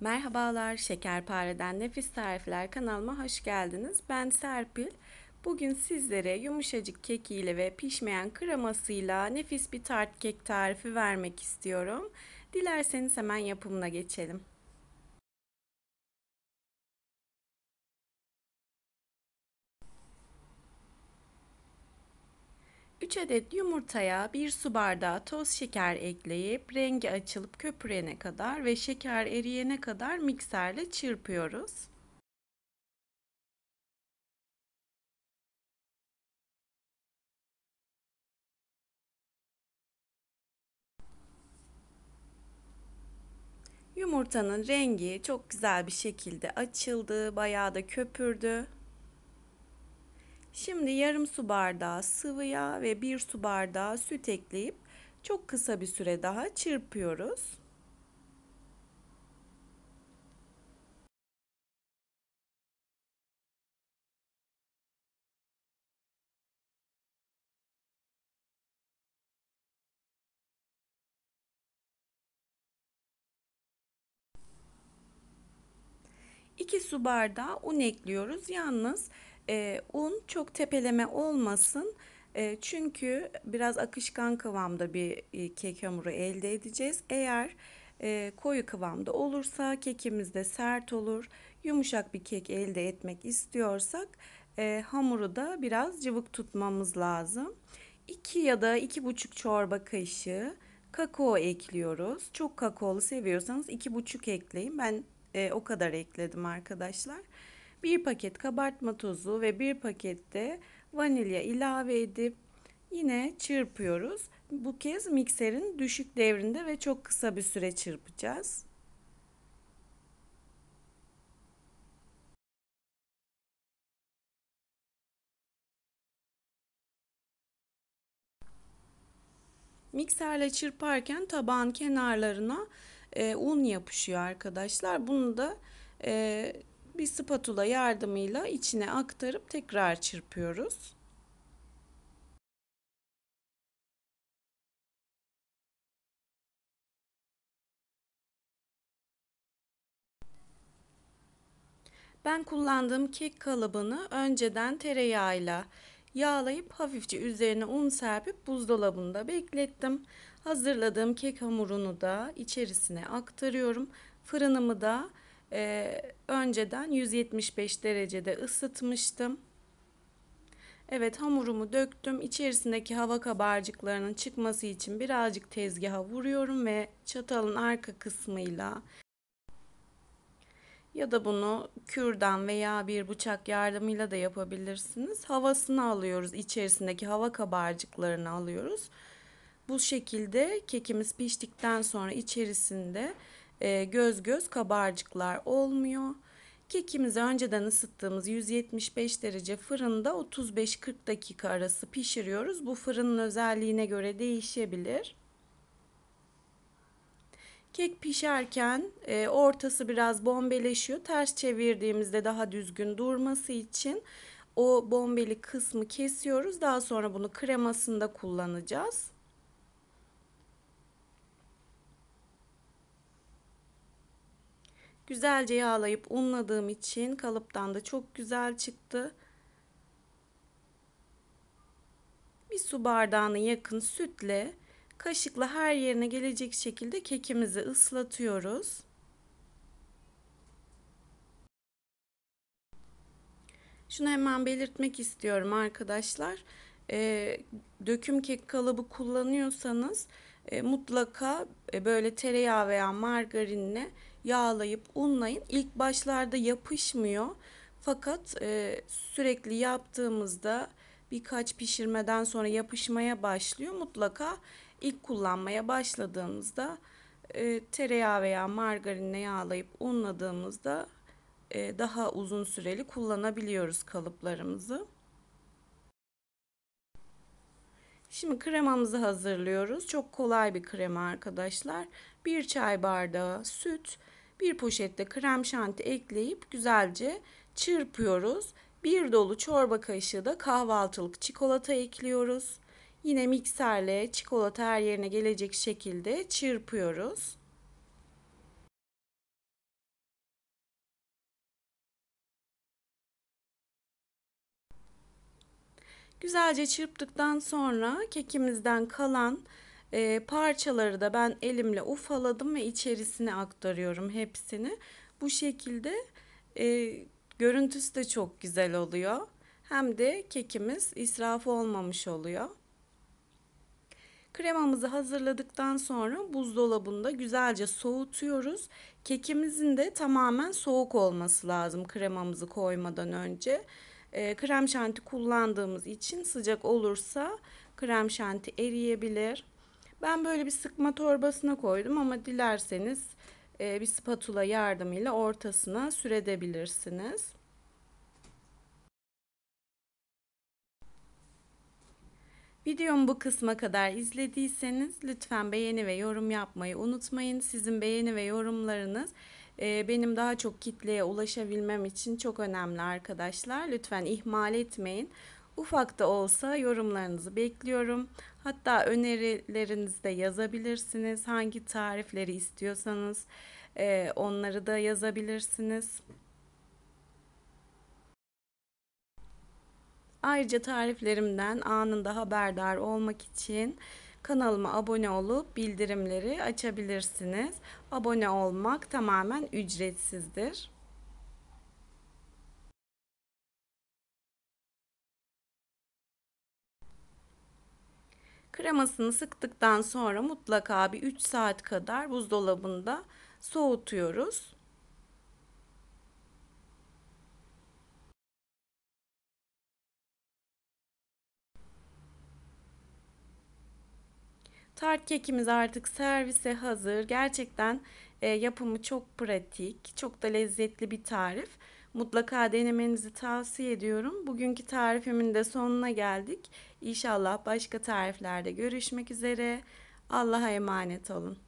Merhabalar, Şekerpare'den Nefis Tarifler kanalıma hoş geldiniz. Ben Serpil. Bugün sizlere yumuşacık kekiyle ve pişmeyen kremasıyla nefis bir tart kek tarifi vermek istiyorum. Dilerseniz hemen yapımına geçelim. 3 adet yumurtaya 1 su bardağı toz şeker ekleyip rengi açılıp köpürene kadar ve şeker eriyene kadar mikserle çırpıyoruz. Yumurtanın rengi çok güzel bir şekilde açıldı, bayağı da köpürdü. Şimdi yarım su bardağı sıvı yağ ve bir su bardağı süt ekleyip çok kısa bir süre daha çırpıyoruz. İki su bardağı un ekliyoruz. Yalnız e, un çok tepeleme olmasın. E, çünkü biraz akışkan kıvamda bir e, kek hamuru elde edeceğiz. Eğer e, koyu kıvamda olursa kekimiz de sert olur. Yumuşak bir kek elde etmek istiyorsak e, hamuru da biraz cıvık tutmamız lazım. 2 ya da 2,5 çorba kaşığı kakao ekliyoruz. Çok kakaolu seviyorsanız 2,5 ekleyin. Ben e, o kadar ekledim arkadaşlar. Bir paket kabartma tozu ve bir pakette vanilya ilave edip yine çırpıyoruz. Bu kez mikserin düşük devrinde ve çok kısa bir süre çırpacağız. Mikserle çırparken tabağın kenarlarına e, un yapışıyor arkadaşlar. Bunu da e, bir spatula yardımıyla içine aktarıp tekrar çırpıyoruz. Ben kullandığım kek kalıbını önceden tereyağıyla yağlayıp hafifçe üzerine un serpip buzdolabında beklettim. Hazırladığım kek hamurunu da içerisine aktarıyorum. Fırınımı da e, önceden 175 derecede ısıtmıştım. Evet hamurumu döktüm. İçerisindeki hava kabarcıklarının çıkması için birazcık tezgaha vuruyorum ve çatalın arka kısmıyla ya da bunu kürdan veya bir bıçak yardımıyla da yapabilirsiniz. Havasını alıyoruz. içerisindeki hava kabarcıklarını alıyoruz. Bu şekilde kekimiz piştikten sonra içerisinde e, göz göz kabarcıklar olmuyor. Kekimizi önceden ısıttığımız 175 derece fırında 35-40 dakika arası pişiriyoruz. Bu fırının özelliğine göre değişebilir. Kek pişerken e, ortası biraz bombeleşiyor. Ters çevirdiğimizde daha düzgün durması için o bombeli kısmı kesiyoruz. Daha sonra bunu kremasında kullanacağız. Güzelce yağlayıp unladığım için kalıptan da çok güzel çıktı. Bir su bardağına yakın sütle kaşıkla her yerine gelecek şekilde kekimizi ıslatıyoruz. Şunu hemen belirtmek istiyorum arkadaşlar. E, döküm kek kalıbı kullanıyorsanız e, mutlaka e, böyle tereyağı veya margarinle yağlayıp unlayın. İlk başlarda yapışmıyor. Fakat e, sürekli yaptığımızda birkaç pişirmeden sonra yapışmaya başlıyor. Mutlaka ilk kullanmaya başladığımızda e, tereyağı veya margarinle yağlayıp unladığımızda e, daha uzun süreli kullanabiliyoruz kalıplarımızı. Şimdi kremamızı hazırlıyoruz. Çok kolay bir krema arkadaşlar. Bir çay bardağı süt, bir poşette krem şanti ekleyip güzelce çırpıyoruz. Bir dolu çorba kaşığı da kahvaltılık çikolata ekliyoruz. Yine mikserle çikolata her yerine gelecek şekilde çırpıyoruz. Güzelce çırptıktan sonra kekimizden kalan e, parçaları da ben elimle ufaladım ve içerisine aktarıyorum hepsini. Bu şekilde e, görüntüsü de çok güzel oluyor. Hem de kekimiz israf olmamış oluyor. Kremamızı hazırladıktan sonra buzdolabında güzelce soğutuyoruz. Kekimizin de tamamen soğuk olması lazım kremamızı koymadan önce. E, krem şanti kullandığımız için sıcak olursa krem şanti eriyebilir. Ben böyle bir sıkma torbasına koydum ama dilerseniz e, bir spatula yardımıyla ortasına sürebilirsiniz. Videomu bu kısma kadar izlediyseniz lütfen beğeni ve yorum yapmayı unutmayın. Sizin beğeni ve yorumlarınız e, benim daha çok kitleye ulaşabilmem için çok önemli arkadaşlar. Lütfen ihmal etmeyin. Ufak da olsa yorumlarınızı bekliyorum. Hatta önerilerinizi de yazabilirsiniz. Hangi tarifleri istiyorsanız e, onları da yazabilirsiniz. Ayrıca tariflerimden anında haberdar olmak için kanalıma abone olup bildirimleri açabilirsiniz. Abone olmak tamamen ücretsizdir. Kremasını sıktıktan sonra mutlaka bir 3 saat kadar buzdolabında soğutuyoruz. Tart kekimiz artık servise hazır. Gerçekten e, yapımı çok pratik, çok da lezzetli bir tarif. Mutlaka denemenizi tavsiye ediyorum. Bugünkü tarifimin de sonuna geldik. İnşallah başka tariflerde görüşmek üzere. Allah'a emanet olun.